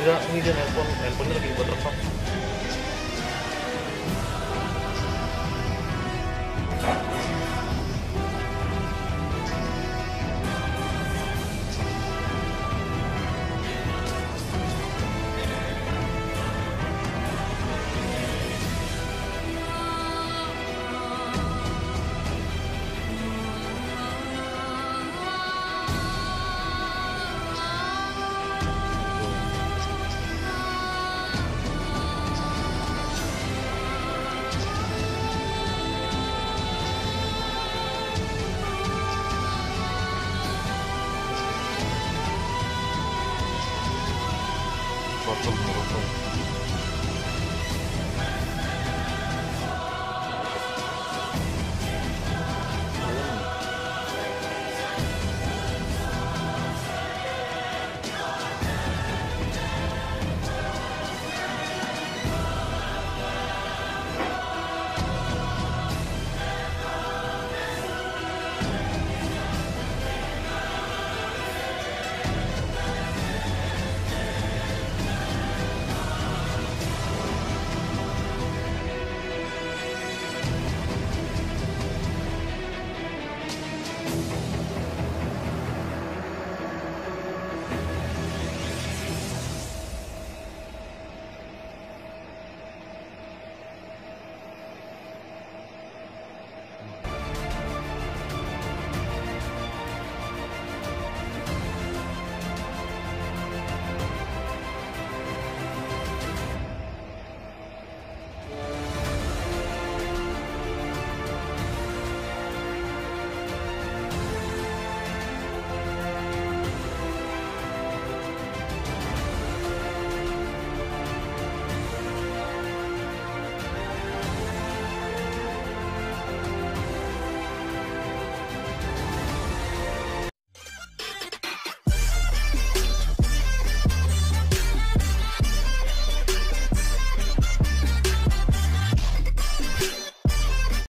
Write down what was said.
mira, miren el, el poner el botón.